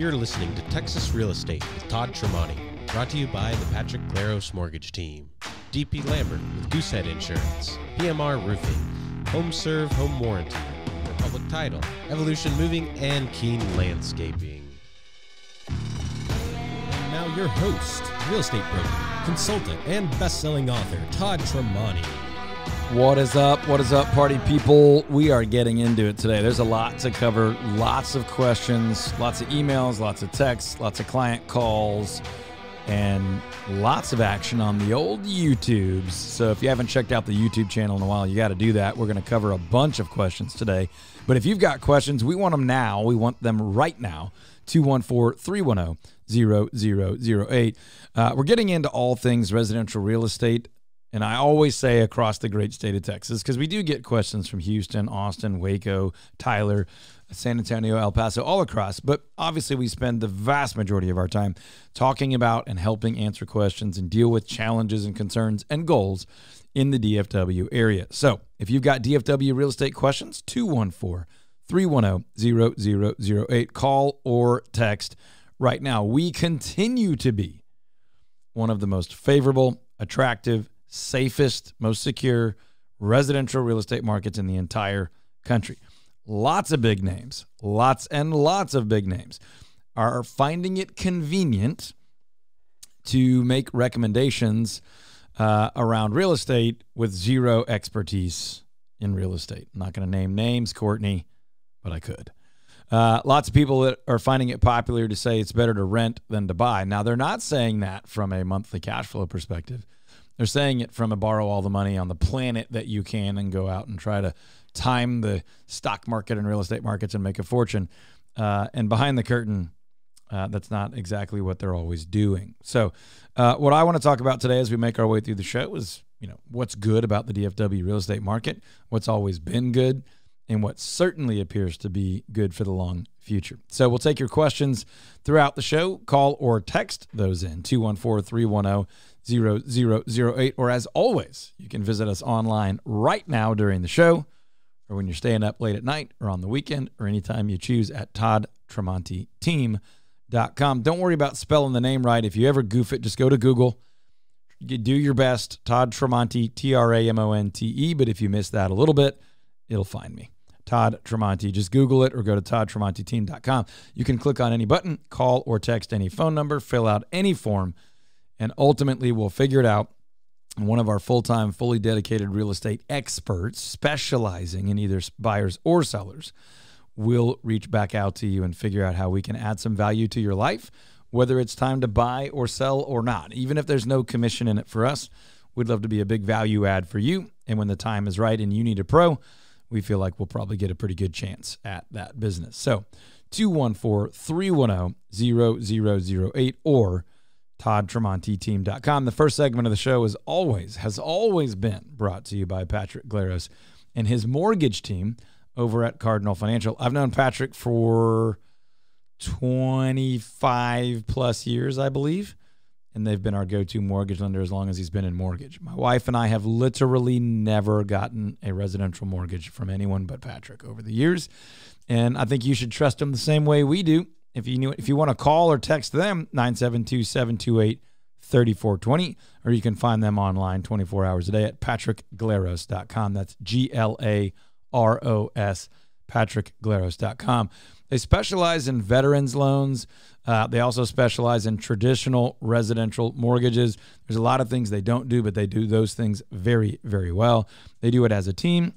You're listening to Texas Real Estate with Todd Tramonte, brought to you by the Patrick Glaros Mortgage Team, DP Lambert with Goosehead Insurance, PMR Roofing, Home Serve Home Warranty, Republic Title, Evolution Moving, and Keen Landscaping. And now your host, real estate broker, consultant, and best-selling author, Todd Tramonte. What is up? What is up, party people? We are getting into it today. There's a lot to cover, lots of questions, lots of emails, lots of texts, lots of client calls, and lots of action on the old YouTubes. So if you haven't checked out the YouTube channel in a while, you got to do that. We're going to cover a bunch of questions today. But if you've got questions, we want them now. We want them right now. 214 310 0008. Uh, we're getting into all things residential real estate. And I always say across the great state of Texas, because we do get questions from Houston, Austin, Waco, Tyler, San Antonio, El Paso, all across. But obviously, we spend the vast majority of our time talking about and helping answer questions and deal with challenges and concerns and goals in the DFW area. So if you've got DFW real estate questions, 214 310 0008, call or text right now. We continue to be one of the most favorable, attractive, safest, most secure residential real estate markets in the entire country. Lots of big names, lots and lots of big names are finding it convenient to make recommendations uh, around real estate with zero expertise in real estate. I'm not going to name names, Courtney, but I could. Uh, lots of people that are finding it popular to say it's better to rent than to buy. Now, they're not saying that from a monthly cash flow perspective. They're saying it from a borrow all the money on the planet that you can and go out and try to time the stock market and real estate markets and make a fortune. Uh, and behind the curtain, uh, that's not exactly what they're always doing. So, uh, what I want to talk about today as we make our way through the show is, you know, what's good about the DFW real estate market, what's always been good, and what certainly appears to be good for the long future. So, we'll take your questions throughout the show. Call or text those in 214 310 0008. Or as always, you can visit us online right now during the show or when you're staying up late at night or on the weekend or anytime you choose at toddtramonteteam.com. Don't worry about spelling the name right. If you ever goof it, just go to Google. You do your best. Todd Tramonte, T R A M O N T E. But if you miss that a little bit, it'll find me. Todd Tramonte. Just Google it or go to toddtramonteteam.com. You can click on any button, call or text any phone number, fill out any form and ultimately we'll figure it out. One of our full time, fully dedicated real estate experts specializing in either buyers or sellers will reach back out to you and figure out how we can add some value to your life, whether it's time to buy or sell or not. Even if there's no commission in it for us, we'd love to be a big value add for you. And when the time is right and you need a pro, we feel like we'll probably get a pretty good chance at that business. So 214 310 0008 or toddtramonteteam.com. The first segment of the show is always, has always been brought to you by Patrick Glaros and his mortgage team over at Cardinal Financial. I've known Patrick for 25 plus years, I believe, and they've been our go to mortgage lender as long as he's been in mortgage. My wife and I have literally never gotten a residential mortgage from anyone but Patrick over the years. And I think you should trust him the same way we do. If you knew, if you want to call or text them 972-728-3420 or you can find them online 24 hours a day at patrickglaros.com. That's G L A R O S patrickglaros.com. They specialize in veterans loans. Uh, they also specialize in traditional residential mortgages. There's a lot of things they don't do, but they do those things very, very well. They do it as a team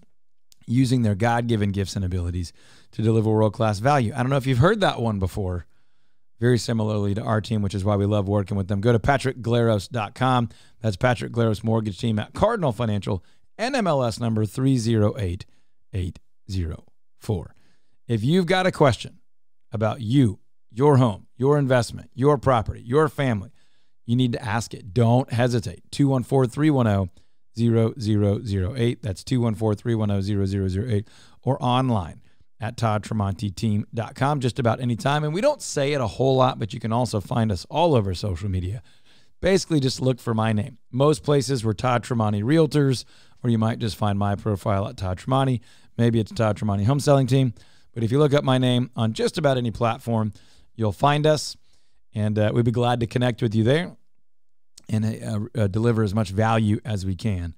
using their God given gifts and abilities to deliver world class value. I don't know if you've heard that one before. Very similarly to our team, which is why we love working with them. Go to patrickglaros.com. That's Patrick Glaros Mortgage Team at Cardinal Financial, NMLS number 308804. If you've got a question about you, your home, your investment, your property, your family, you need to ask it. Don't hesitate. 214 310 0008. That's 214 310 0008 or online at toddtramonteteam.com just about any time. And we don't say it a whole lot, but you can also find us all over social media. Basically, just look for my name. Most places we're Todd Tramonte Realtors, or you might just find my profile at Todd Tramonte. Maybe it's Todd Tramonte Home Selling Team. But if you look up my name on just about any platform, you'll find us, and uh, we'd be glad to connect with you there and uh, uh, deliver as much value as we can.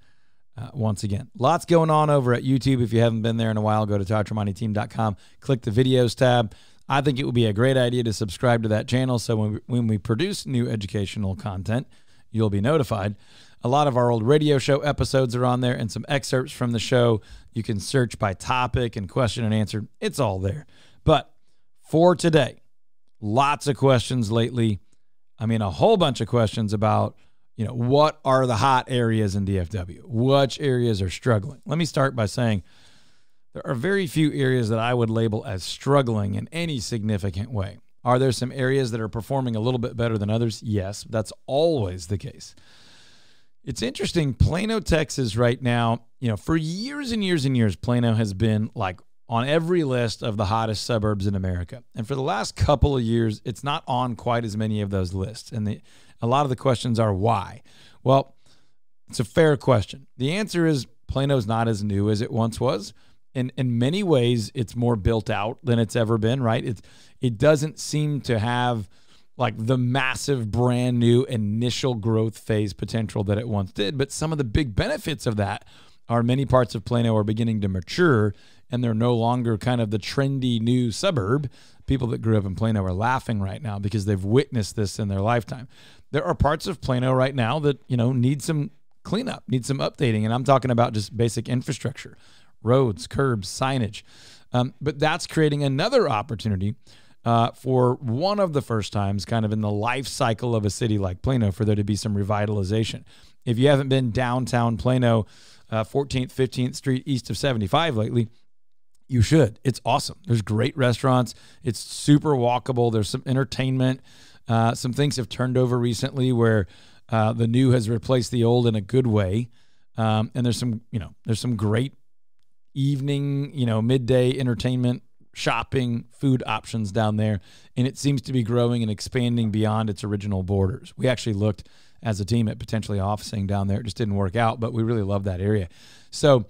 Uh, once again, lots going on over at YouTube. If you haven't been there in a while, go to toddtramonteteam.com, click the videos tab. I think it would be a great idea to subscribe to that channel so when we, when we produce new educational content, you'll be notified. A lot of our old radio show episodes are on there and some excerpts from the show. You can search by topic and question and answer. It's all there. But for today, lots of questions lately. I mean, a whole bunch of questions about you know, what are the hot areas in DFW? Which areas are struggling? Let me start by saying there are very few areas that I would label as struggling in any significant way. Are there some areas that are performing a little bit better than others? Yes, that's always the case. It's interesting. Plano, Texas, right now, you know, for years and years and years, Plano has been like on every list of the hottest suburbs in America. And for the last couple of years, it's not on quite as many of those lists. And the a lot of the questions are why. Well, it's a fair question. The answer is Plano's not as new as it once was. In in many ways, it's more built out than it's ever been, right? It it doesn't seem to have like the massive brand new initial growth phase potential that it once did. But some of the big benefits of that are many parts of Plano are beginning to mature and they're no longer kind of the trendy new suburb. People that grew up in Plano are laughing right now because they've witnessed this in their lifetime there are parts of Plano right now that, you know, need some cleanup, need some updating. And I'm talking about just basic infrastructure, roads, curbs, signage. Um, but that's creating another opportunity uh, for one of the first times, kind of in the life cycle of a city like Plano, for there to be some revitalization. If you haven't been downtown Plano, uh, 14th, 15th Street, east of 75 lately, you should. It's awesome. There's great restaurants. It's super walkable. There's some entertainment. Uh, some things have turned over recently where uh, the new has replaced the old in a good way. Um, and there's some, you know, there's some great evening, you know, midday entertainment, shopping, food options down there. And it seems to be growing and expanding beyond its original borders. We actually looked as a team at potentially officing down there. It just didn't work out, but we really love that area. So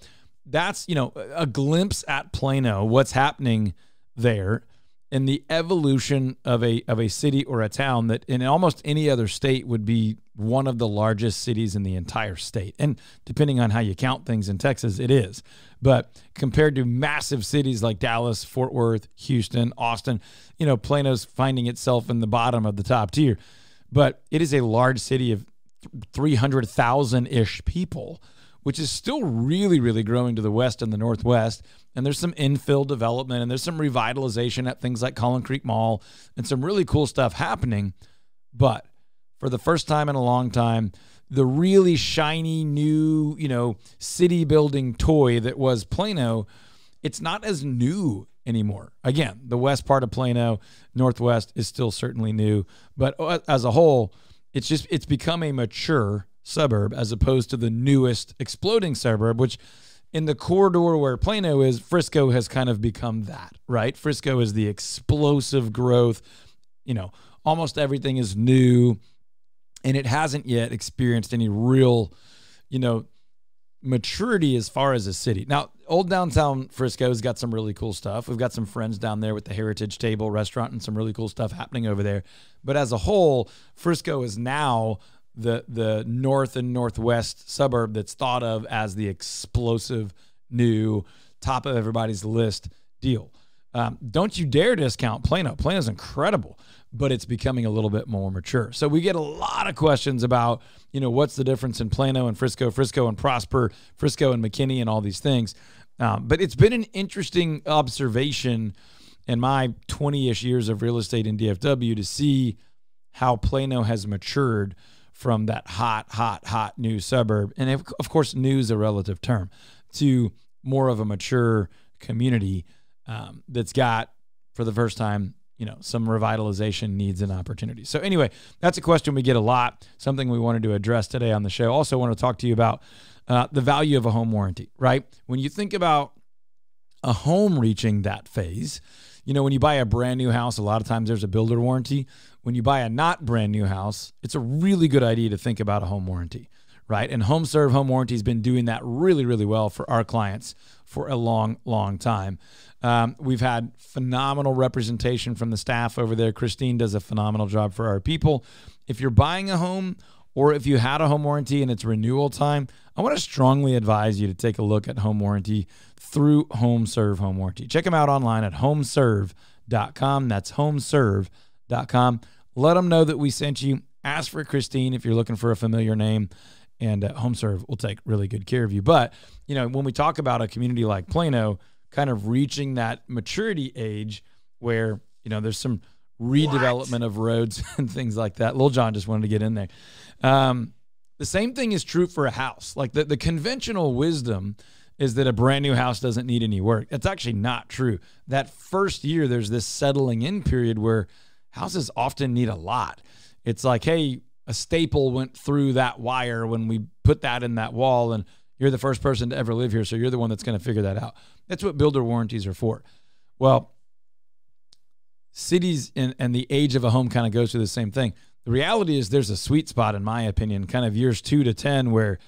that's, you know, a glimpse at Plano, what's happening there and the evolution of a of a city or a town that in almost any other state would be one of the largest cities in the entire state. And depending on how you count things in Texas, it is. But compared to massive cities like Dallas, Fort Worth, Houston, Austin, you know, Plano's finding itself in the bottom of the top tier. But it is a large city of 300,000 ish people which is still really, really growing to the west and the northwest. And there's some infill development and there's some revitalization at things like Collin Creek Mall and some really cool stuff happening. But for the first time in a long time, the really shiny new, you know, city building toy that was Plano, it's not as new anymore. Again, the west part of Plano, northwest is still certainly new, but as a whole, it's just it's become a mature suburb as opposed to the newest exploding suburb, which in the corridor where Plano is, Frisco has kind of become that, right? Frisco is the explosive growth. You know, almost everything is new and it hasn't yet experienced any real, you know, maturity as far as a city. Now, old downtown Frisco's got some really cool stuff. We've got some friends down there with the Heritage Table restaurant and some really cool stuff happening over there. But as a whole, Frisco is now the the north and northwest suburb that's thought of as the explosive new top of everybody's list deal. Um, don't you dare discount Plano. Plano's incredible, but it's becoming a little bit more mature. So we get a lot of questions about, you know, what's the difference in Plano and Frisco, Frisco and Prosper, Frisco and McKinney, and all these things. Um, but it's been an interesting observation in my 20 ish years of real estate in DFW to see how Plano has matured from that hot, hot, hot new suburb, and of course, new is a relative term, to more of a mature community um, that's got, for the first time, you know, some revitalization needs and opportunities. So anyway, that's a question we get a lot. Something we wanted to address today on the show. Also, want to talk to you about uh, the value of a home warranty. Right when you think about a home reaching that phase, you know, when you buy a brand new house, a lot of times there's a builder warranty when you buy a not brand new house, it's a really good idea to think about a home warranty, right? And Home Serve Home Warranty has been doing that really, really well for our clients for a long, long time. Um, we've had phenomenal representation from the staff over there. Christine does a phenomenal job for our people. If you're buying a home or if you had a home warranty and it's renewal time, I want to strongly advise you to take a look at home warranty through HomeServe Home Warranty. Check them out online at homeserve.com. That's homeserve.com. Let them know that we sent you. Ask for Christine if you're looking for a familiar name, and uh, Home Serve will take really good care of you. But, you know, when we talk about a community like Plano, kind of reaching that maturity age where, you know, there's some redevelopment what? of roads and things like that. Lil John just wanted to get in there. Um, the same thing is true for a house. Like the, the conventional wisdom is that a brand new house doesn't need any work. It's actually not true. That first year, there's this settling in period where houses often need a lot. It's like, hey, a staple went through that wire when we put that in that wall, and you're the first person to ever live here, so you're the one that's going to figure that out. That's what builder warranties are for. Well, cities and, and the age of a home kind of goes through the same thing. The reality is there's a sweet spot, in my opinion, kind of years two to 10, where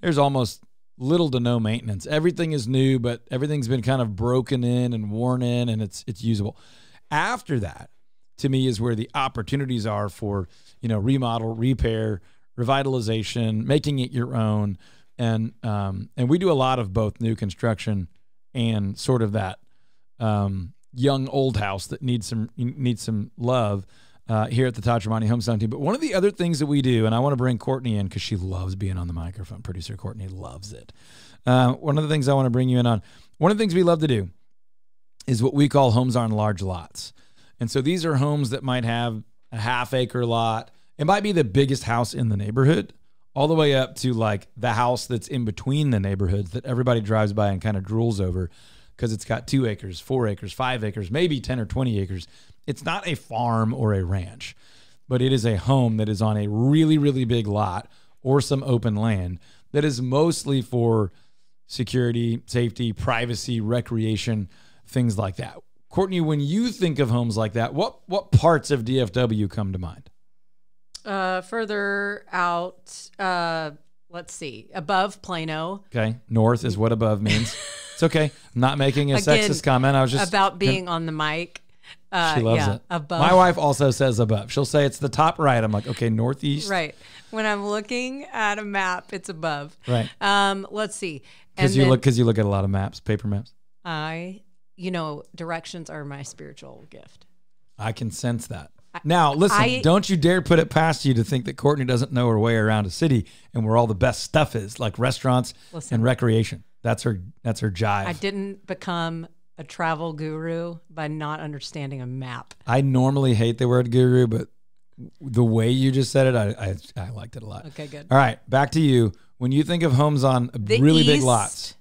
there's almost little to no maintenance. Everything is new, but everything's been kind of broken in and worn in and it's it's usable. After that, to me is where the opportunities are for, you know, remodel, repair, revitalization, making it your own. And um, and we do a lot of both new construction and sort of that um, young old house that needs some needs some love uh, here at the Todd Home Team. But one of the other things that we do, and I want to bring Courtney in because she loves being on the microphone. Producer Courtney loves it. Uh, one of the things I want to bring you in on, one of the things we love to do is what we call homes on large lots. And so these are homes that might have a half acre lot. It might be the biggest house in the neighborhood, all the way up to like the house that's in between the neighborhoods that everybody drives by and kind of drools over because it's got two acres, four acres, five acres, maybe 10 or 20 acres. It's not a farm or a ranch, but it is a home that is on a really, really big lot or some open land that is mostly for security, safety, privacy, recreation, things like that. Courtney, when you think of homes like that, what what parts of DFW come to mind? Uh, further out, uh, let's see, above Plano. Okay, north is what above means. it's okay. Not making a Again, sexist comment. I was just about being on the mic. Uh, she loves yeah, it. Above. My wife also says above. She'll say it's the top right. I'm like, okay, northeast. Right. When I'm looking at a map, it's above. Right. Um, let's see. Because you look, because you look at a lot of maps, paper maps. I, you know, directions are my spiritual gift. I can sense that. Now, listen, I, don't you dare put it past you to think that Courtney doesn't know her way around a city and where all the best stuff is, like restaurants listen, and recreation. That's her. That's her jive. I didn't become a travel guru by not understanding a map. I normally hate the word guru, but the way you just said it, I I, I liked it a lot. Okay, good. All right, back to you. When you think of homes on the really east, big lots,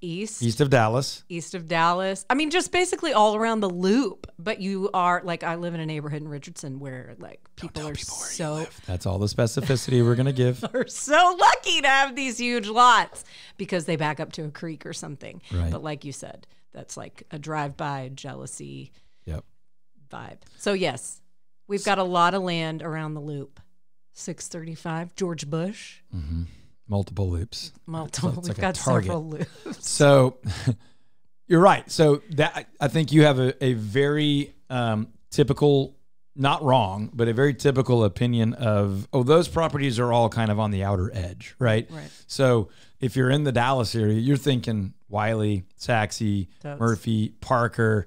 east, east of Dallas, east of Dallas. I mean, just basically all around the loop. But you are like, I live in a neighborhood in Richardson where like people are people so. That's all the specificity we're gonna give. Are so lucky to have these huge lots because they back up to a creek or something. Right. But like you said, that's like a drive-by jealousy yep. vibe. So yes, we've got a lot of land around the loop. 635 George Bush. Mm-hmm. Multiple loops. Multiple. So we've like got several loops. So you're right. So that I think you have a, a very um, typical, not wrong, but a very typical opinion of oh those properties are all kind of on the outer edge, right? Right. So if you're in the Dallas area, you're thinking Wylie, Totes. Murphy, Parker,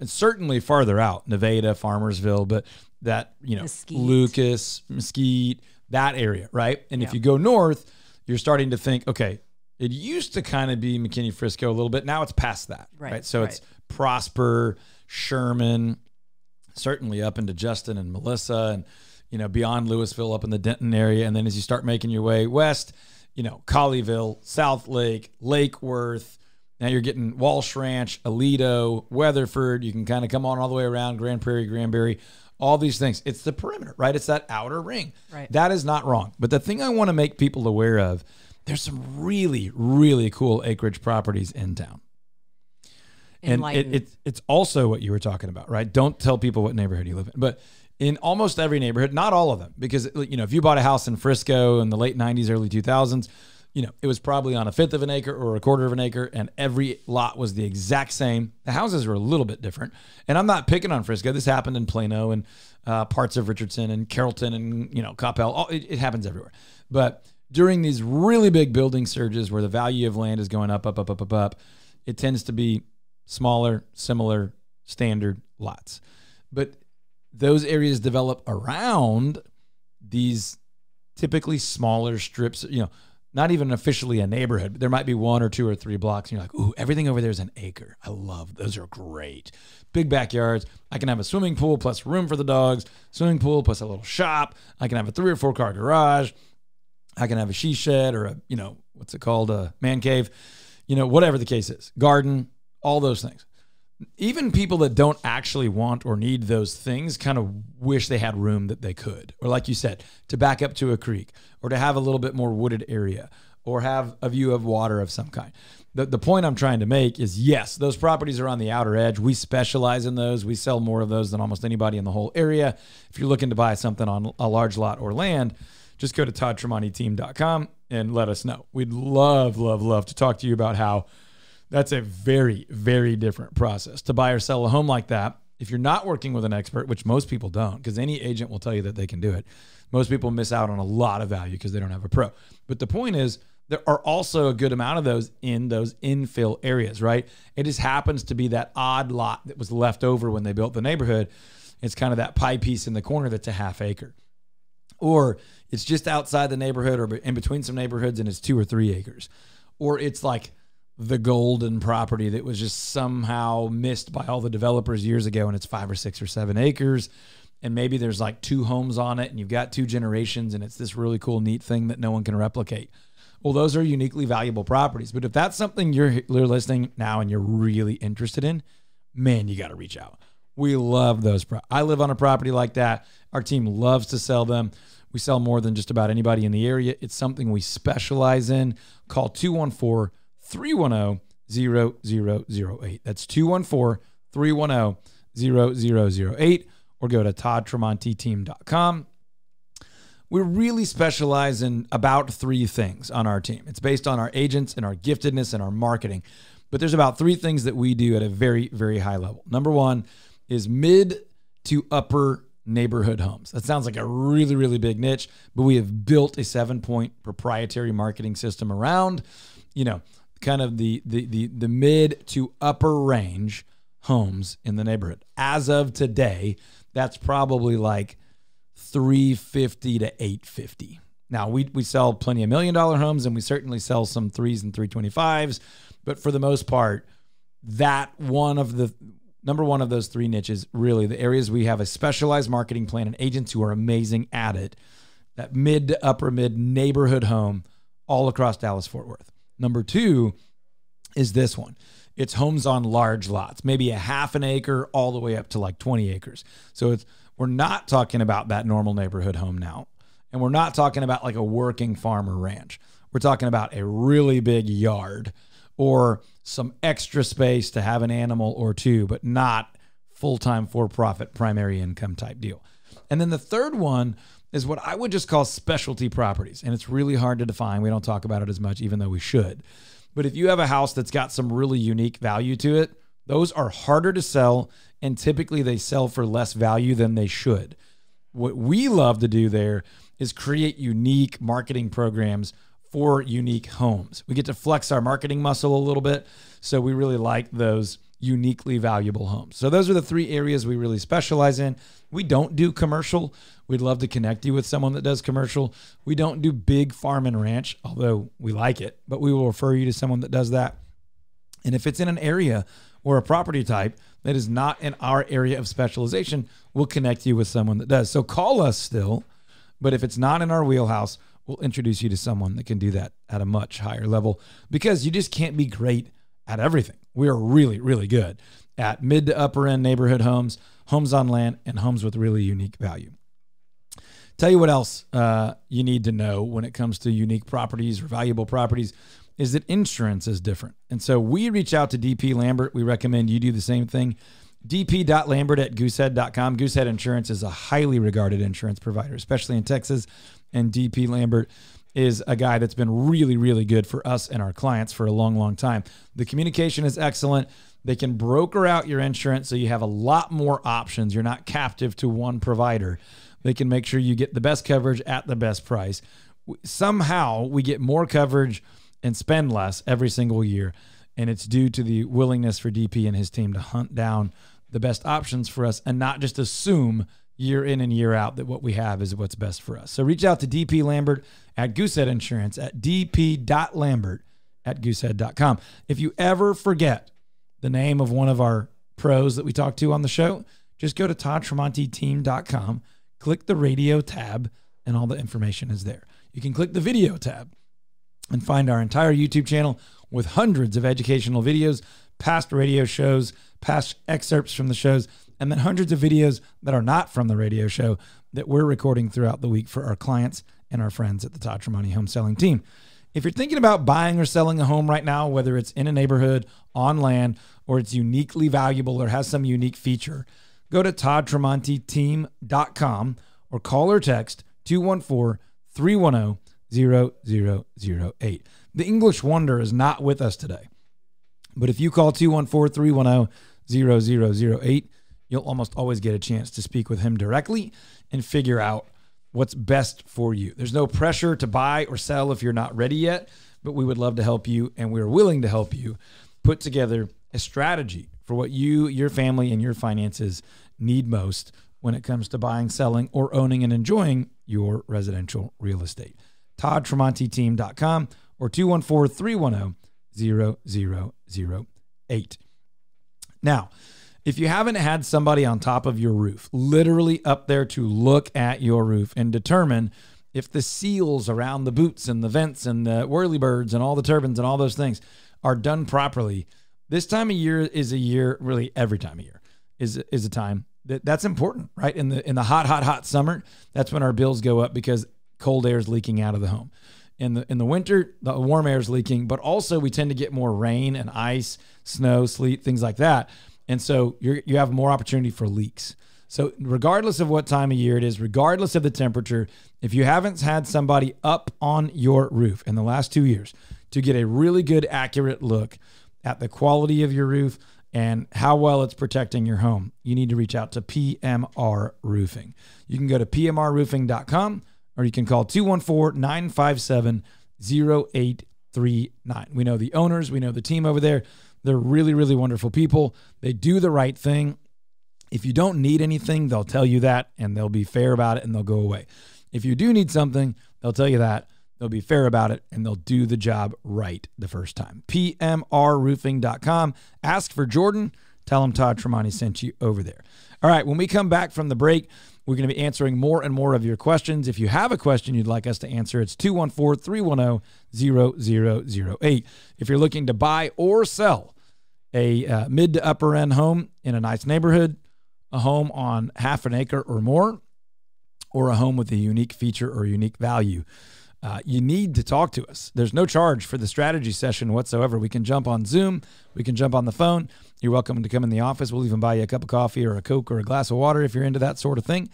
and certainly farther out, Nevada, Farmersville, but that, you know, Mesquite. Lucas, Mesquite, that area, right? And yeah. if you go north, you're starting to think, okay, it used to kind of be McKinney Frisco a little bit. Now it's past that, right? right? So right. it's Prosper, Sherman, certainly up into Justin and Melissa, and you know beyond Lewisville up in the Denton area. And then as you start making your way west, you know, Colleyville, Southlake, Lake Worth. Now you're getting Walsh Ranch, Aledo, Weatherford. You can kind of come on all the way around Grand Prairie, Granbury, all these things. It's the perimeter, right? It's that outer ring. Right. That is not wrong. But the thing I want to make people aware of, there's some really, really cool acreage properties in town. And it, it, it's also what you were talking about, right? Don't tell people what neighborhood you live in. But in almost every neighborhood, not all of them, because you know if you bought a house in Frisco in the late '90s, early 2000s, you know it was probably on a fifth of an acre or a quarter of an acre, and every lot was the exact same. The houses were a little bit different, and I'm not picking on Frisco. This happened in Plano and uh, parts of Richardson and Carrollton and you know Coppell. All, it, it happens everywhere, but during these really big building surges where the value of land is going up, up, up, up, up, up, it tends to be smaller, similar, standard lots. But those areas develop around these typically smaller strips, you know, not even officially a neighborhood. There might be one or two or three blocks. And you're like, ooh, everything over there is an acre. I love those are great. Big backyards. I can have a swimming pool plus room for the dogs, swimming pool plus a little shop. I can have a three or four car garage. I can have a she shed or a, you know, what's it called? A man cave, you know, whatever the case is, garden, all those things even people that don't actually want or need those things kind of wish they had room that they could. Or, like you said, to back up to a creek or to have a little bit more wooded area or have a view of water of some kind. The, the point I'm trying to make is yes, those properties are on the outer edge. We specialize in those. We sell more of those than almost anybody in the whole area. If you're looking to buy something on a large lot or land, just go to toddtramonteteam.com and let us know. We'd love, love, love to talk to you about how that's a very, very different process to buy or sell a home like that. If you're not working with an expert, which most people don't, because any agent will tell you that they can do it, most people miss out on a lot of value because they don't have a pro. But the point is, there are also a good amount of those in those infill areas, right? It just happens to be that odd lot that was left over when they built the neighborhood. It's kind of that pie piece in the corner that's a half acre. Or it's just outside the neighborhood or in between some neighborhoods and it's two or three acres. Or it's like the golden property that was just somehow missed by all the developers years ago and it's five or six or seven acres. And maybe there's like two homes on it and you've got two generations and it's this really cool neat thing that no one can replicate. Well those are uniquely valuable properties. But if that's something you're, you're listening now and you're really interested in man you got to reach out. We love those pro- i live on a property like that. Our team loves to sell them. We sell more than just about anybody in the area. It's something we specialize in. Call 214- 310 0008. That's 214 310 0008 or go to toddtramonteteam.com. We really specialize in about three things on our team. It's based on our agents and our giftedness and our marketing. But there's about three things that we do at a very, very high level. Number one is mid to upper neighborhood homes. That sounds like a really, really big niche, but we have built a seven point proprietary marketing system around, you know, kind of the the the, the mid to upper range homes in the neighborhood. As of today, that's probably like 350 to 850. Now we we sell plenty of million dollar homes and we certainly sell some threes and 325s, but for the most part, that one of the number one of those three niches, really the areas we have a specialized marketing plan and agents who are amazing at it, that mid to upper mid neighborhood home all across Dallas Fort Worth. Number two is this one. It's homes on large lots, maybe a half an acre all the way up to like 20 acres. So it's we're not talking about that normal neighborhood home now. And we're not talking about like a working farm or ranch. We're talking about a really big yard or some extra space to have an animal or two, but not full time for profit primary income type deal. And then the third one is what I would just call specialty properties. And it's really hard to define. We don't talk about it as much, even though we should. But if you have a house that's got some really unique value to it, those are harder to sell. And typically they sell for less value than they should. What we love to do there is create unique marketing programs for unique homes. We get to flex our marketing muscle a little bit. So we really like those uniquely valuable homes. So those are the three areas we really specialize in. We don't do commercial. We'd love to connect you with someone that does commercial. We don't do big farm and ranch, although we like it, but we will refer you to someone that does that. And if it's in an area or a property type that is not in our area of specialization, we'll connect you with someone that does. So call us still, but if it's not in our wheelhouse, we'll introduce you to someone that can do that at a much higher level because you just can't be great at everything. We are really, really good at mid to upper end neighborhood homes, homes on land, and homes with really unique value. Tell you what else uh, you need to know when it comes to unique properties or valuable properties is that insurance is different. And so we reach out to DP Lambert. We recommend you do the same thing. dp.lambert at goosehead.com. Goosehead Insurance is a highly regarded insurance provider, especially in Texas. And DP Lambert is a guy that's been really, really good for us and our clients for a long, long time. The communication is excellent. They can broker out your insurance so you have a lot more options. You're not captive to one provider. They can make sure you get the best coverage at the best price. Somehow we get more coverage and spend less every single year. And it's due to the willingness for DP and his team to hunt down the best options for us and not just assume year in and year out that what we have is what's best for us. So reach out to DP Lambert at Goosehead Insurance at dp.lambert at goosehead.com. If you ever forget the name of one of our pros that we talked to on the show, just go to toddtramonteteam.com, click the radio tab, and all the information is there. You can click the video tab and find our entire YouTube channel with hundreds of educational videos, past radio shows, past excerpts from the shows, and then hundreds of videos that are not from the radio show that we're recording throughout the week for our clients and our friends at the Todd Tramonte Home Selling Team. If you're thinking about buying or selling a home right now, whether it's in a neighborhood, on land, or it's uniquely valuable or has some unique feature, go to toddtramonteteam.com or call or text 214 310 0008. The English Wonder is not with us today. But if you call 214 310 0008, you'll almost always get a chance to speak with him directly and figure out what's best for you. There's no pressure to buy or sell if you're not ready yet, but we would love to help you and we're willing to help you put together a strategy for what you, your family, and your finances need most when it comes to buying, selling, or owning and enjoying your residential real estate. ToddTramonteTeam.com or 214 310 0008. Now, if you haven't had somebody on top of your roof, literally up there to look at your roof and determine if the seals around the boots and the vents and the whirlybirds and all the turbines and all those things are done properly, this time of year is a year, really every time of year is is a time that that's important, right? In the in the hot, hot, hot summer, that's when our bills go up because cold air is leaking out of the home. In the in the winter, the warm air is leaking, but also we tend to get more rain and ice, snow, sleet, things like that. And so you you have more opportunity for leaks. So regardless of what time of year it is, regardless of the temperature, if you haven't had somebody up on your roof in the last 2 years to get a really good accurate look at the quality of your roof and how well it's protecting your home, you need to reach out to PMR Roofing. You can go to pmrroofing.com or you can call 214-957-0839. We know the owners, we know the team over there. They're really, really wonderful people. They do the right thing. If you don't need anything, they'll tell you that and they'll be fair about it and they'll go away. If you do need something, they'll tell you that. They'll be fair about it and they'll do the job right the first time. PMRroofing.com. Ask for Jordan. Tell him Todd Tramonte sent you over there. All right, when we come back from the break, we're going to be answering more and more of your questions. If you have a question you'd like us to answer, it's 214 310 0008. If you're looking to buy or sell, a uh, mid to upper end home in a nice neighborhood, a home on half an acre or more, or a home with a unique feature or unique value. Uh, you need to talk to us. There's no charge for the strategy session whatsoever. We can jump on Zoom, we can jump on the phone. You're welcome to come in the office. We'll even buy you a cup of coffee or a Coke or a glass of water if you're into that sort of thing.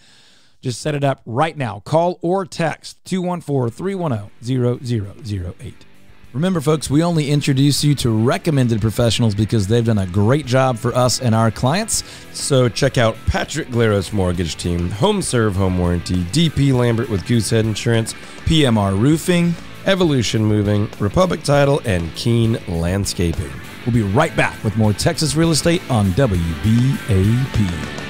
Just set it up right now. Call or text 214 310 0008. Remember, folks, we only introduce you to recommended professionals because they've done a great job for us and our clients. So check out Patrick Glaros Mortgage Team, Home Serve Home Warranty, DP Lambert with Goosehead Insurance, PMR Roofing, Evolution Moving, Republic Title, and Keen Landscaping. We'll be right back with more Texas real estate on WBAP.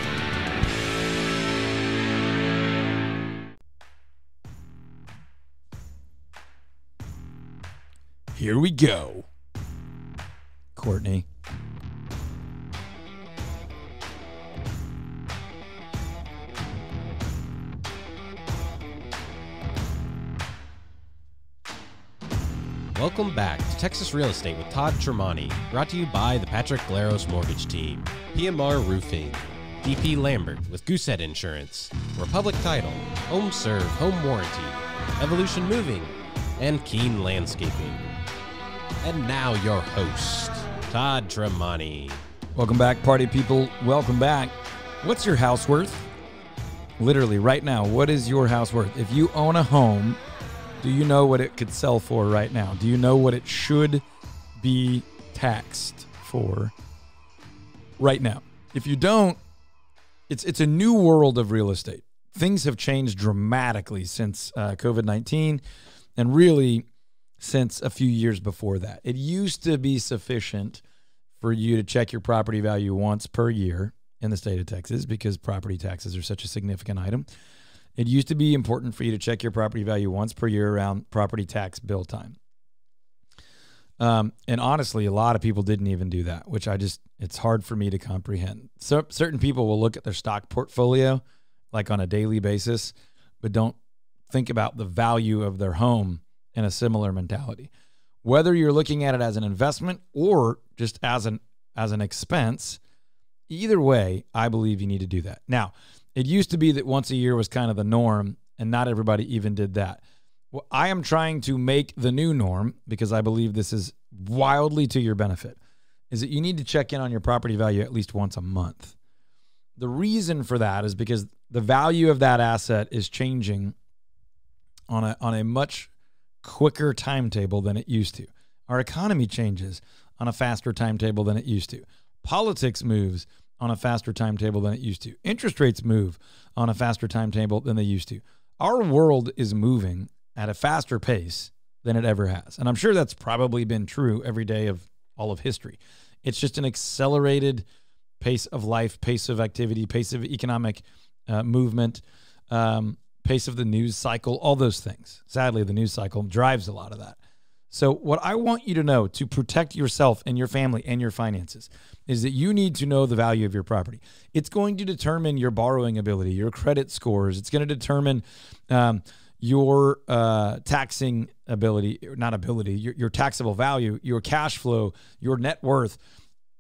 Here we go. Courtney. Welcome back to Texas Real Estate with Todd Tramonte, brought to you by the Patrick Glaros Mortgage Team, PMR Roofing, DP Lambert with Goosehead Insurance, Republic Title, Home Serve Home Warranty, Evolution Moving, and Keen Landscaping. And now your host, Todd Tramonte. Welcome back, party people. Welcome back. What's your house worth? Literally, right now, what is your house worth? If you own a home, do you know what it could sell for right now? Do you know what it should be taxed for right now? If you don't, it's it's a new world of real estate. Things have changed dramatically since uh, COVID nineteen, and really since a few years before that. It used to be sufficient for you to check your property value once per year in the state of Texas because property taxes are such a significant item. It used to be important for you to check your property value once per year around property tax bill time. Um, and honestly, a lot of people didn't even do that, which I just, it's hard for me to comprehend. So, certain people will look at their stock portfolio like on a daily basis, but don't think about the value of their home in a similar mentality. Whether you're looking at it as an investment or just as an as an expense, Either way, I believe you need to do that. Now, it used to be that once a year was kind of the norm, and not everybody even did that. Well, I am trying to make the new norm because I believe this is wildly to your benefit. Is that you need to check in on your property value at least once a month. The reason for that is because the value of that asset is changing on a on a much quicker timetable than it used to. Our economy changes on a faster timetable than it used to. Politics moves on a faster timetable than it used to. Interest rates move on a faster timetable than they used to. Our world is moving at a faster pace than it ever has. And I'm sure that's probably been true every day of all of history. It's just an accelerated pace of life, pace of activity, pace of economic uh, movement, um, pace of the news cycle, all those things. Sadly, the news cycle drives a lot of that. So, what I want you to know to protect yourself and your family and your finances is that you need to know the value of your property. It's going to determine your borrowing ability, your credit scores. It's going to determine um, your uh, taxing ability, not ability, your, your taxable value, your cash flow, your net worth,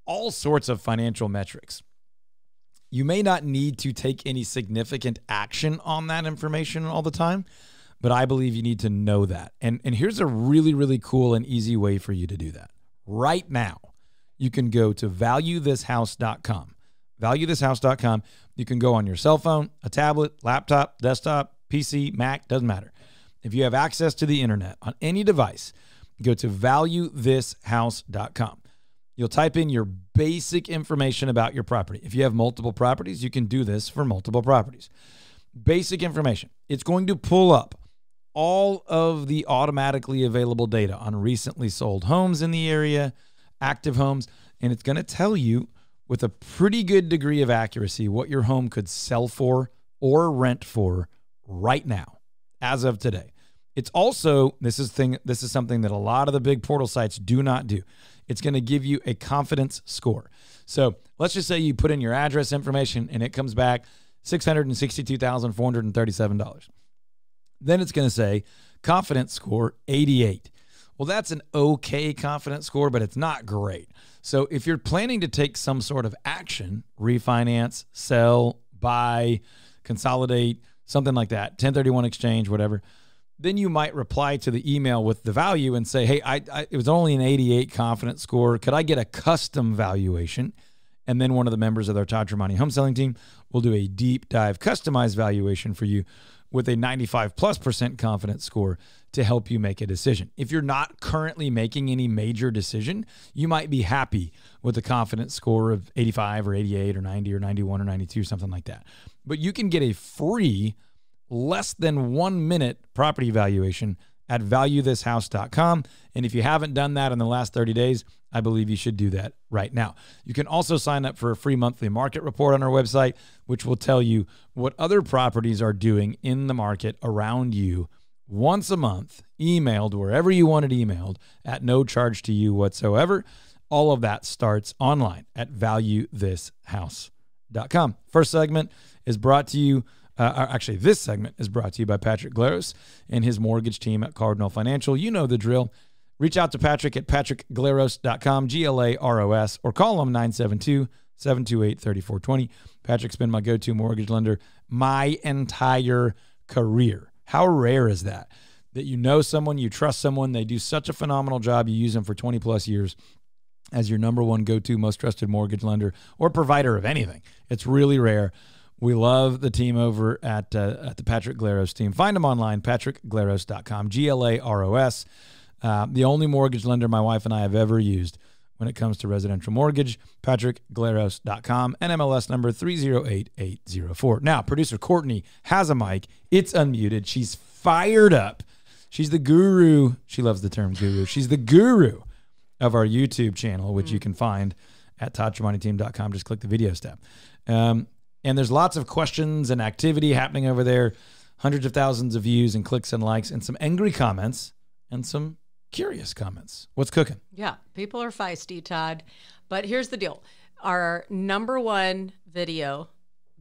all sorts of financial metrics. You may not need to take any significant action on that information all the time but I believe you need to know that. And and here's a really really cool and easy way for you to do that. Right now, you can go to valuethishouse.com. Valuethishouse.com. You can go on your cell phone, a tablet, laptop, desktop, PC, Mac, doesn't matter. If you have access to the internet on any device, go to valuethishouse.com. You'll type in your basic information about your property. If you have multiple properties, you can do this for multiple properties. Basic information. It's going to pull up all of the automatically available data on recently sold homes in the area, active homes, and it's going to tell you with a pretty good degree of accuracy what your home could sell for or rent for right now as of today. It's also this is thing this is something that a lot of the big portal sites do not do. It's going to give you a confidence score. So, let's just say you put in your address information and it comes back $662,437. Then it's going to say confidence score 88. Well, that's an okay confidence score, but it's not great. So if you're planning to take some sort of action, refinance, sell, buy, consolidate, something like that, 1031 exchange, whatever, then you might reply to the email with the value and say, hey, I, I, it was only an 88 confidence score. Could I get a custom valuation? And then one of the members of our Todd home selling team will do a deep dive customized valuation for you with a 95 plus percent confidence score to help you make a decision. If you're not currently making any major decision, you might be happy with a confidence score of 85 or 88 or 90 or 91 or 92, something like that. But you can get a free, less than one minute property evaluation at valuethishouse.com. And if you haven't done that in the last 30 days, I believe you should do that right now. You can also sign up for a free monthly market report on our website, which will tell you what other properties are doing in the market around you once a month, emailed wherever you want it emailed at no charge to you whatsoever. All of that starts online at valuethishouse.com. First segment is brought to you. Uh, actually, this segment is brought to you by Patrick Glaros and his mortgage team at Cardinal Financial. You know the drill. Reach out to Patrick at patrickglaros.com, G L A R O S, or call him 972 728 3420. Patrick's been my go to mortgage lender my entire career. How rare is that? That you know someone, you trust someone, they do such a phenomenal job, you use them for 20 plus years, as your number one go to, most trusted mortgage lender or provider of anything. It's really rare. We love the team over at, uh, at the Patrick Glaros team. Find them online, patrickglaros.com, G L A R O S. Uh, the only mortgage lender my wife and I have ever used when it comes to residential mortgage, patrickglaros.com, NMLS number 308804. Now, producer Courtney has a mic. It's unmuted. She's fired up. She's the guru. She loves the term guru. She's the guru of our YouTube channel, which mm. you can find at toddtramonteteam.com. Just click the videos tab. Um, and there's lots of questions and activity happening over there, hundreds of thousands of views and clicks and likes, and some angry comments and some curious comments. What's cooking? Yeah, people are feisty, Todd. But here's the deal our number one video,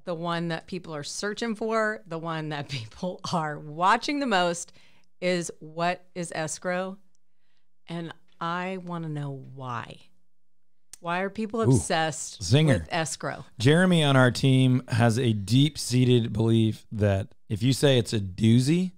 the one that people are searching for, the one that people are watching the most, is what is escrow? And I want to know why. Why are people obsessed Ooh, with escrow? Jeremy on our team has a deep seated belief that if you say it's a doozy,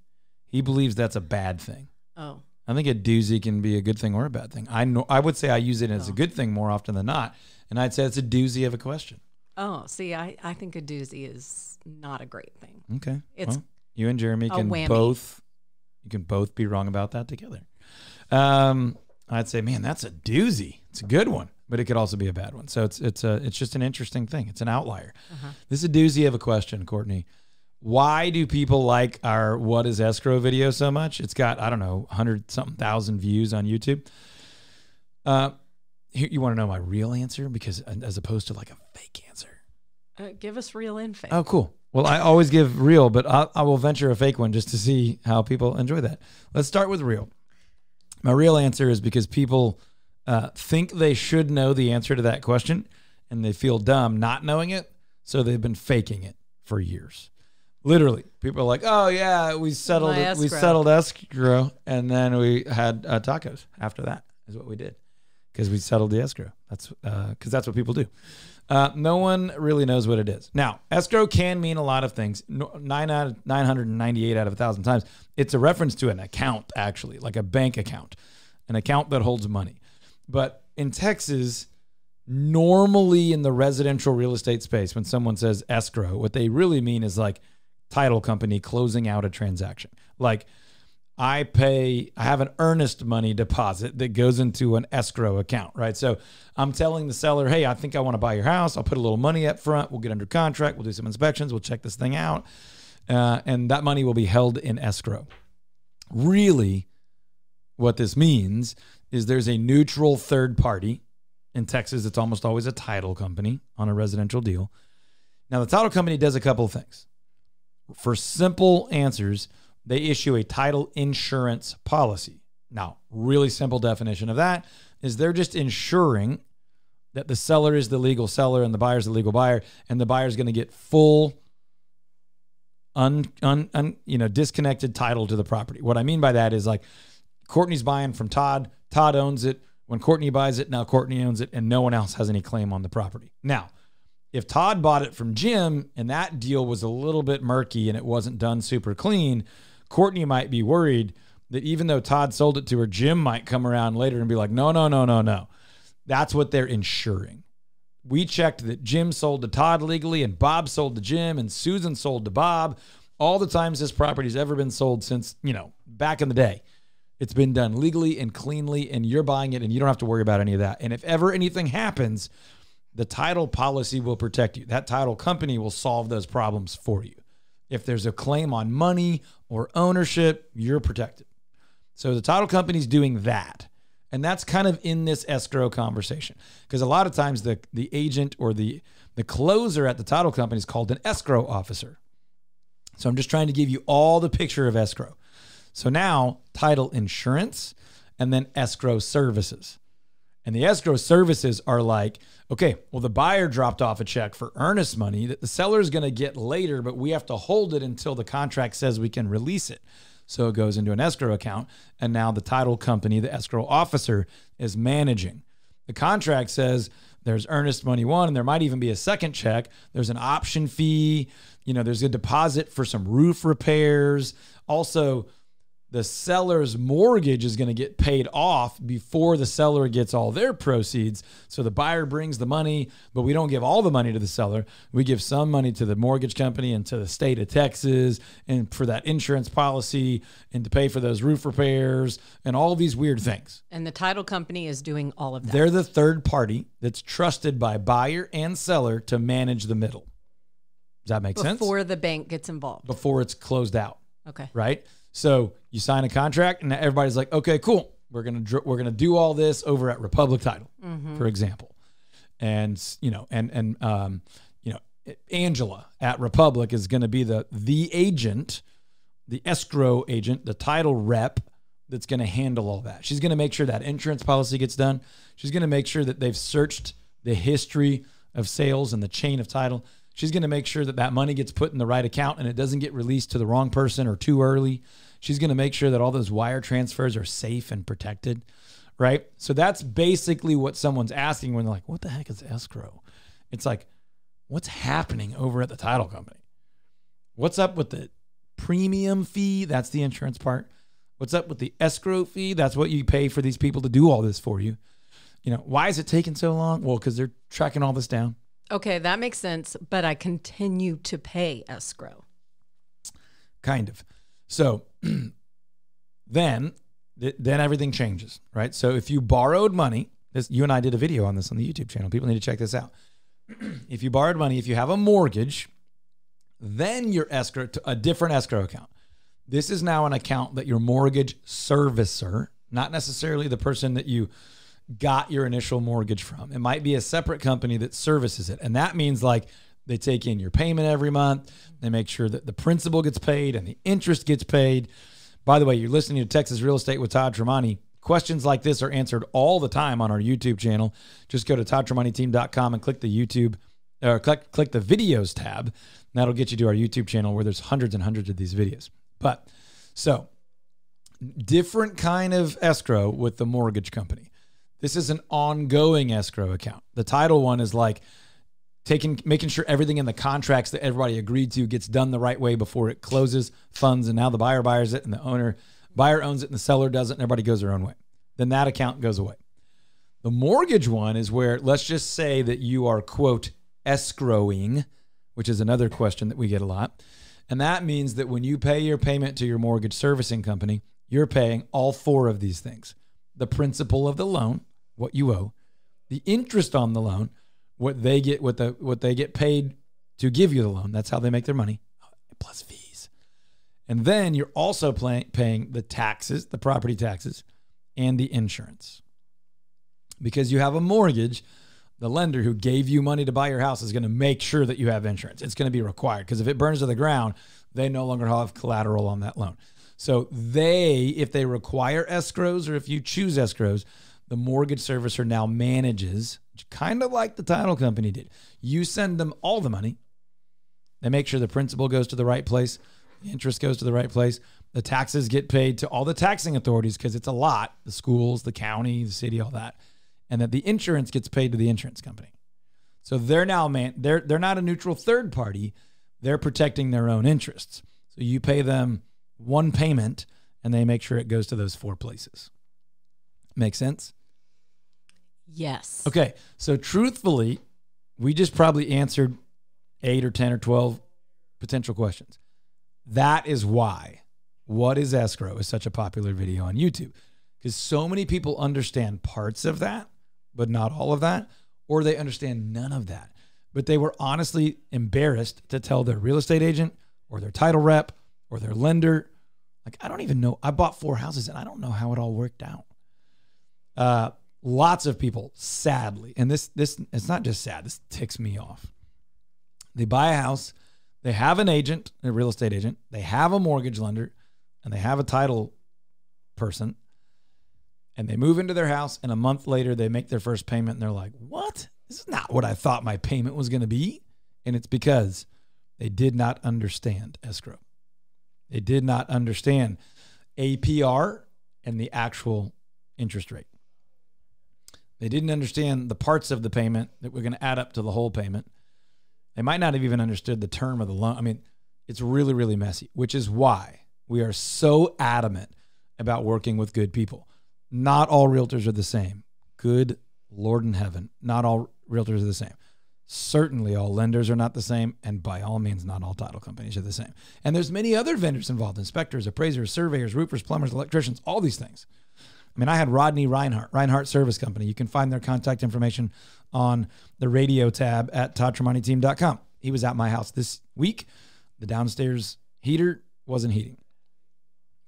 he believes that's a bad thing. Oh. I think a doozy can be a good thing or a bad thing. I know I would say I use it as oh. a good thing more often than not. And I'd say it's a doozy of a question. Oh, see, I, I think a doozy is not a great thing. Okay. It's well, you and Jeremy can both you can both be wrong about that together. Um, I'd say, man, that's a doozy. It's a good one but it could also be a bad one. So it's it's a it's just an interesting thing. It's an outlier. Uh-huh. This is a doozy of a question, Courtney. Why do people like our what is escrow video so much? It's got I don't know hundred something thousand views on YouTube. Uh, you want to know my real answer because uh, as opposed to like a fake answer. Uh, give us real and fake. Oh, cool. Well, I always give real, but I, I will venture a fake one just to see how people enjoy that. Let's start with real. My real answer is because people uh, think they should know the answer to that question and they feel dumb not knowing it. So they've been faking it for years. Literally, people are like, "Oh yeah, we settled it. We settled escrow, and then we had uh, tacos after that." Is what we did because we settled the escrow. That's because uh, that's what people do. Uh, no one really knows what it is. Now, escrow can mean a lot of things. Nine out of 998 out of a thousand times, it's a reference to an account, actually, like a bank account, an account that holds money. But in Texas, normally in the residential real estate space, when someone says escrow, what they really mean is like title company closing out a transaction. Like I pay, I have an earnest money deposit that goes into an escrow account, right? So I'm telling the seller, hey, I think I want to buy your house. I'll put a little money up front. We'll get under contract. We'll do some inspections. We'll check this thing out. Uh, and that money will be held in escrow. Really, what this means is there's a neutral third party. In Texas, it's almost always a title company on a residential deal. Now, the title company does a couple of things. For simple answers, they issue a title insurance policy. Now, really simple definition of that is they're just ensuring that the seller is the legal seller and the buyer is the legal buyer, and the buyer is going to get full, un, un, un, you know, disconnected title to the property. What I mean by that is like Courtney's buying from Todd. Todd owns it. When Courtney buys it, now Courtney owns it, and no one else has any claim on the property. Now, if Todd bought it from Jim and that deal was a little bit murky and it wasn't done super clean, Courtney might be worried that even though Todd sold it to her, Jim might come around later and be like, no, no, no, no, no. That's what they're insuring. We checked that Jim sold to Todd legally and Bob sold to Jim and Susan sold to Bob. All the times this property's ever been sold since, you know, back in the day. It's been done legally and cleanly, and you're buying it, and you don't have to worry about any of that. And if ever anything happens, the title policy will protect you. That title company will solve those problems for you. If there's a claim on money or ownership, you're protected. So the title company's doing that. And that's kind of in this escrow conversation. Because a lot of times the, the agent or the, the closer at the title company is called an escrow officer. So I'm just trying to give you all the picture of escrow. So now title insurance and then escrow services. And the escrow services are like, okay, well, the buyer dropped off a check for earnest money that the seller is going to get later, but we have to hold it until the contract says we can release it. So it goes into an escrow account. And now the title company, the escrow officer, is managing. The contract says there's earnest money one, and there might even be a second check. There's an option fee. You know, there's a deposit for some roof repairs. Also, the seller's mortgage is going to get paid off before the seller gets all their proceeds. So the buyer brings the money, but we don't give all the money to the seller. We give some money to the mortgage company and to the state of Texas and for that insurance policy and to pay for those roof repairs and all these weird things. And the title company is doing all of that. They're the third party that's trusted by buyer and seller to manage the middle. Does that make sense? before the bank gets involved. Before it's closed out Okay. right? So you sign a contract, and everybody's like, "Okay, cool. We're gonna dr- we're gonna do all this over at Republic Title, for example." And you know, and and um, you know, Angela at Republic is going to be the the agent, the escrow agent, the title rep that's going to handle all that. She's going to make sure that insurance policy gets done. She's going to make sure that they've searched the history of sales and the chain of title. She's going to make sure that that money gets put in the right account and it doesn't get released to the wrong person or too early. She's going to make sure that all those wire transfers are safe and protected, right? So that's basically what someone's asking when they're like, "What the heck is escrow?" It's like, what's happening over at the title company? What's up with the premium fee? That's the insurance part. What's up with the escrow fee? That's what you pay for these people to do all this for you. You know, why is it taking so long? Well, because they're tracking all this down. Okay, that makes sense. But I continue to pay escrow. kind of. So then, th- then everything changes, right? So if you borrowed money, this you and I did a video on this on the YouTube channel. People need to check this out. if you borrowed money, if you have a mortgage, then your escrow to a different escrow account. This is now an account that your mortgage servicer, not necessarily the person that you got your initial mortgage from. It might be a separate company that services it. And that means like they take in your payment every month, they make sure that the principal gets paid and the interest gets paid. By the way, you're listening to Texas Real Estate with Todd Tramonte. Questions like this are answered all the time on our YouTube channel. Just go to toddtramonteteam.com and click the YouTube or click click the videos tab. And that'll get you to our YouTube channel where there's hundreds and hundreds of these videos. But so different kind of escrow with the mortgage company. This is an ongoing escrow account. The title one is like taking making sure everything in the contracts that everybody agreed to gets done the right way before it closes funds and now the buyer buys it and the owner buyer owns it and the seller doesn't and everybody goes their own way. Then that account goes away. The mortgage one is where let's just say that you are quote escrowing, which is another question that we get a lot. And that means that when you pay your payment to your mortgage servicing company, you're paying all four of these things. The principal of the loan, what you owe, the interest on the loan, what they get what the what they get paid to give you the loan. That's how they make their money, plus fees. And then you're also pay, paying the taxes, the property taxes, and the insurance. Because you have a mortgage, the lender who gave you money to buy your house is going to make sure that you have insurance. It's going to be required because if it burns to the ground, they no longer have collateral on that loan. So they, if they require escrows or if you choose escrows, the mortgage servicer now manages, kind of like the title company did. You send them all the money. They make sure the principal goes to the right place, the interest goes to the right place, the taxes get paid to all the taxing authorities because it's a lot the schools, the county, the city, all that. And that the insurance gets paid to the insurance company. So they're now man, they're they're not a neutral third party. They're protecting their own interests. So you pay them one payment and they make sure it goes to those four places. Make sense? Yes. Okay. So truthfully, we just probably answered eight or 10 or 12 potential questions. That is why What is Escrow is such a popular video on YouTube because so many people understand parts of that, but not all of that, or they understand none of that. But they were honestly embarrassed to tell their real estate agent or their title rep or their lender. Like, I don't even know. I bought four houses and I don't know how it all worked out. Uh, lots of people, sadly, and this this it's not just sad. This ticks me off. They buy a house, they have an agent, a real estate agent, they have a mortgage lender, and they have a title person, and they move into their house, and a month later they make their first payment, and they're like, "What? This is not what I thought my payment was going to be," and it's because they did not understand escrow. They did not understand APR and the actual interest rate. They didn't understand the parts of the payment that were going to add up to the whole payment. They might not have even understood the term of the loan. I mean, it's really, really messy, which is why we are so adamant about working with good people. Not all realtors are the same. Good Lord in heaven, not all realtors are the same. Certainly all lenders are not the same, and by all means, not all title companies are the same. And there's many other vendors involved: inspectors, appraisers, surveyors, roofers, plumbers, electricians, all these things. I mean, I had Rodney Reinhardt, Reinhardt Service Company. You can find their contact information on the radio tab at toddtramonteteam.com. He was at my house this week. The downstairs heater wasn't heating.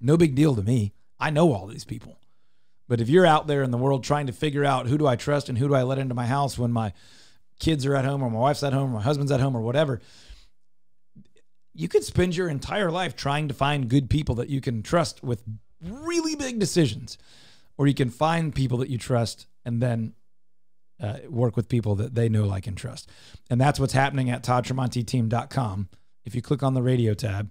No big deal to me. I know all these people. But if you're out there in the world trying to figure out who do I trust and who do I let into my house when my kids are at home or my wife's at home or my husband's at home or whatever, you could spend your entire life trying to find good people that you can trust with really big decisions. Or you can find people that you trust and then uh, work with people that they know, like, and trust. And that's what's happening at toddtramonteteam.com. If you click on the radio tab,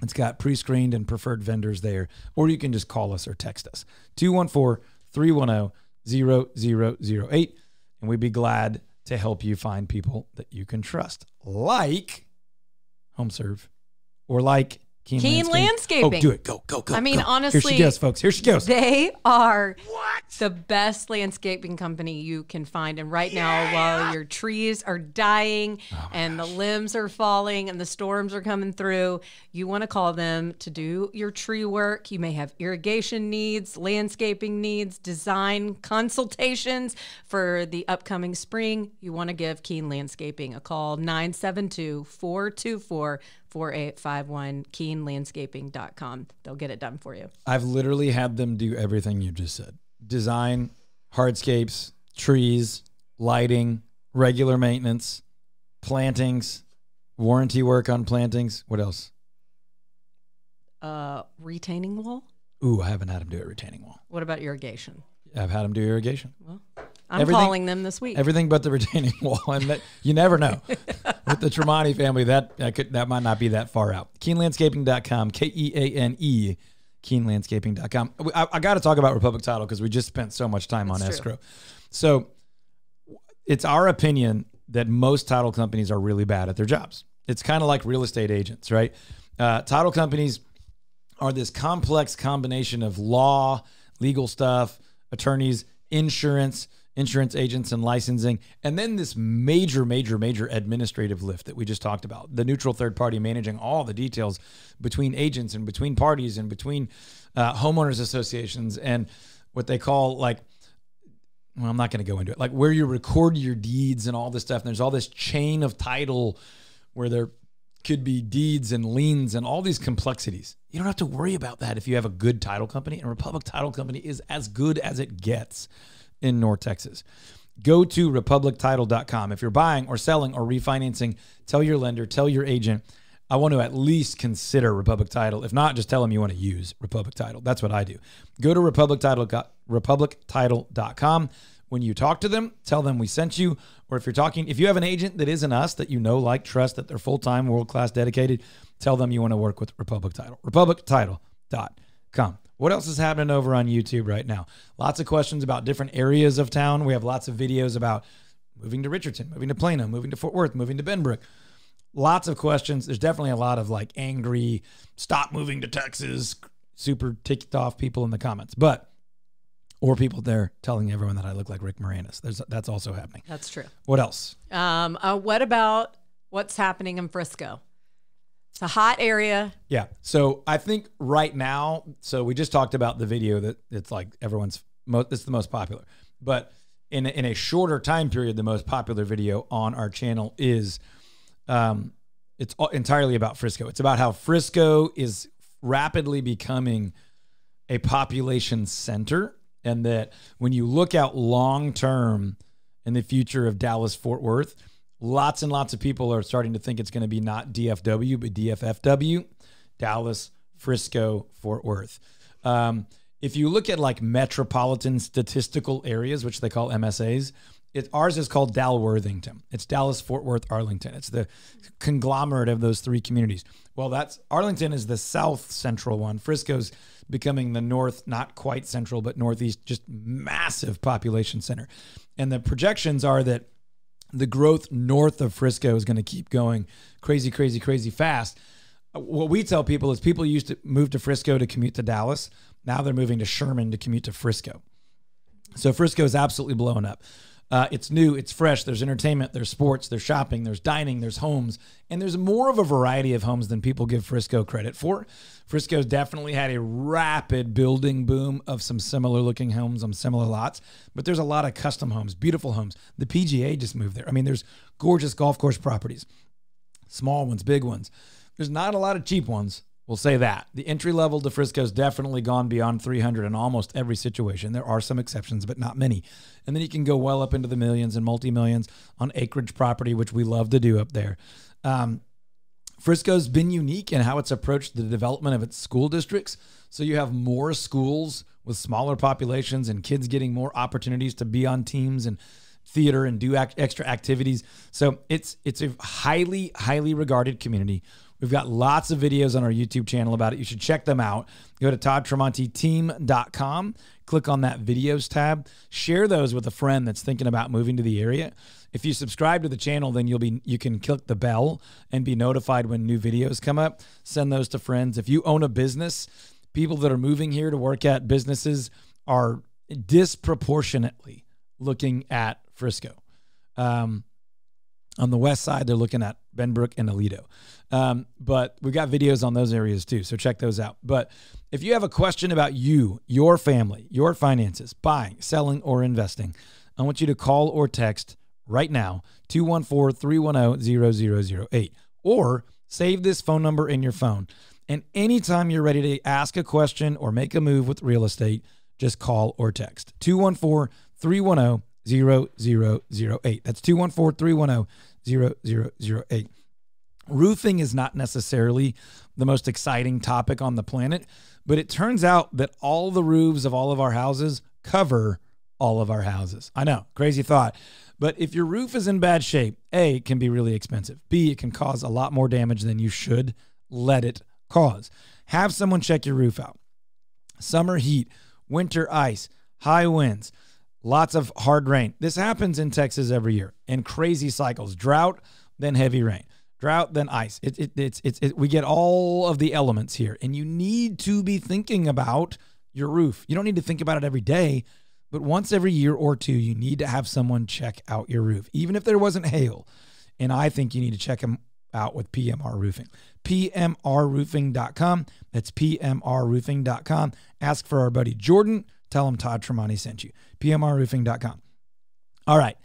it's got pre screened and preferred vendors there, or you can just call us or text us 214 310 0008. And we'd be glad to help you find people that you can trust, like HomeServe or like Keane, Keane oh, Landscaping. Landscaping. Oh, do it. Go, go, go. I mean, go. Here honestly, she goes, folks. Here she goes. They are the best landscaping company you can find. And right now, while your trees are dying Oh and the limbs are falling and the storms are coming through, you want to call them to do your tree work. You may have irrigation needs, landscaping needs, design consultations for the upcoming spring. You want to give Keane Landscaping a call 972 424 4851 keanelandscaping.com. They'll get it done for you. I've literally had them do everything you just said design, hardscapes, trees, lighting, regular maintenance, plantings, warranty work on plantings. What else? Uh, retaining wall? Ooh, I haven't had them do a retaining wall. What about irrigation? I've had them do irrigation. I'm calling them this week. Everything but the retaining wall, and that, you never know. With the Tramonte family, that that could that might not be that far out. Keanelandscaping.com, K E A N E, keanelandscaping.com. I, I got to talk about Republic Title because we just spent so much time on true. escrow. So it's our opinion that most title companies are really bad at their jobs. It's kind of like real estate agents, right? Uh, title companies are this complex combination of law, legal stuff, attorneys, insurance, insurance agents, and licensing, and then this major, major, major administrative lift that we just talked about. The neutral third party managing all the details between agents and between parties and between uh, homeowners associations and what they call like well, I'm not going to go into it. Like where you record your deeds and all this stuff. And there's all this chain of title where there could be deeds and liens and all these complexities. You don't have to worry about that if you have a good title company. And Republic Title Company is as good as it gets in North Texas. Go to republictitle.com. If you're buying or selling or refinancing, tell your lender, tell your agent, I want to at least consider Republic Title. If not, just tell them you want to use Republic Title. That's what I do. Go to Republic Title, republictitle.com. When you talk to them, tell them we sent you. Or if you're talking, if you have an agent that isn't us, that you know, like, trust, that they're full time, world class, dedicated, tell them you want to work with Republic Title. RepublicTitle.com. What else is happening over on YouTube right now? Lots of questions about different areas of town. We have lots of videos about moving to Richardson, moving to Plano, moving to Fort Worth, moving to Benbrook lots of questions. There's definitely a lot of like angry, stop moving to Texas, super ticked off people in the comments, but or people there telling everyone that I look like Rick Moranis. There's that's also happening. That's true. What else? Um, uh, what about what's happening in Frisco? It's a hot area. Yeah. So I think right now, so we just talked about the video that it's like everyone's most, it's the most popular, but in in a shorter time period, the most popular video on our channel is, um, it's entirely about Frisco. It's about how Frisco is rapidly becoming a population center, and that when you look out long term in the future of Dallas Fort Worth, lots and lots of people are starting to think it's going to be not DFW but DFFW, Dallas, Frisco, Fort Worth. Um, if you look at like metropolitan statistical areas, which they call MSAs, it, ours is called Dalworthington. It's Dallas, Fort Worth, Arlington. It's the conglomerate of those three communities. Well, that's Arlington is the south central one. Frisco's becoming the north, not quite central, but northeast, just massive population center. And the projections are that the growth north of Frisco is going to keep going crazy, crazy, crazy fast. What we tell people is people used to move to Frisco to commute to Dallas. Now they're moving to Sherman to commute to Frisco. So Frisco is absolutely blowing up. Uh, it's new, it's fresh. There's entertainment, there's sports, there's shopping, there's dining, there's homes, and there's more of a variety of homes than people give Frisco credit for. Frisco's definitely had a rapid building boom of some similar looking homes on similar lots, but there's a lot of custom homes, beautiful homes. The PGA just moved there. I mean, there's gorgeous golf course properties, small ones, big ones. There's not a lot of cheap ones. We'll say that. The entry level to Frisco's definitely gone beyond 300 in almost every situation. There are some exceptions, but not many. And then you can go well up into the millions and multi millions on acreage property, which we love to do up there. Um, Frisco's been unique in how it's approached the development of its school districts. So you have more schools with smaller populations and kids getting more opportunities to be on teams and theater and do act- extra activities. So it's it's a highly highly regarded community We've got lots of videos on our YouTube channel about it. You should check them out. Go to toddtramonteteam.com, click on that videos tab, share those with a friend that's thinking about moving to the area. If you subscribe to the channel, then you'll be you can click the bell and be notified when new videos come up. Send those to friends. If you own a business, people that are moving here to work at businesses are disproportionately looking at Frisco. Um, on the west side, they're looking at Benbrook and Aledo. Um, but we've got videos on those areas too. So check those out. But if you have a question about you, your family, your finances, buying, selling, or investing, I want you to call or text right now 214 310 0008 or save this phone number in your phone. And anytime you're ready to ask a question or make a move with real estate, just call or text 214 310 0008. That's 214 310 0008. Roofing is not necessarily the most exciting topic on the planet, but it turns out that all the roofs of all of our houses cover all of our houses. I know, crazy thought. But if your roof is in bad shape, A, it can be really expensive. B, it can cause a lot more damage than you should let it cause. Have someone check your roof out. Summer heat, winter ice, high winds lots of hard rain. This happens in Texas every year in crazy cycles drought, then heavy rain, drought, then ice. It, it, it's, it's, it, we get all of the elements here, and you need to be thinking about your roof. You don't need to think about it every day, but once every year or two, you need to have someone check out your roof, even if there wasn't hail. And I think you need to check them out with PMR Roofing. PMRroofing.com. That's PMRroofing.com. Ask for our buddy Jordan Tell him Todd Tramonte sent you. PMRroofing.com. All right.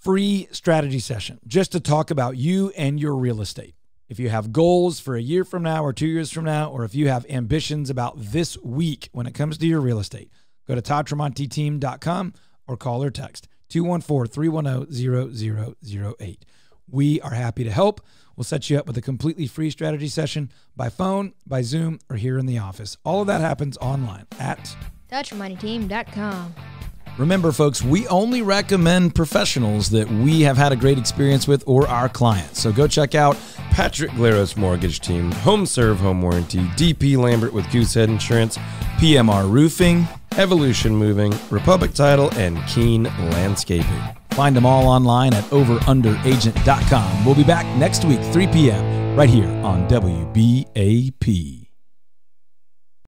Free strategy session just to talk about you and your real estate. If you have goals for a year from now or two years from now, or if you have ambitions about this week when it comes to your real estate, go to toddtramonteteam.com or call or text 214 310 0008. We are happy to help. We'll set you up with a completely free strategy session by phone, by Zoom, or here in the office. All of that happens online at ToddTramonteTeam.com. Remember, folks, we only recommend professionals that we have had a great experience with or our clients. So go check out Patrick Glaros Mortgage Team, Home Serve Home Warranty, DP Lambert with Goosehead Insurance, PMR Roofing, Evolution Moving, Republic Title, and Keane Landscaping. Find them all online at overunderagent.com. We'll be back next week, 3 p.m., right here on WBAP.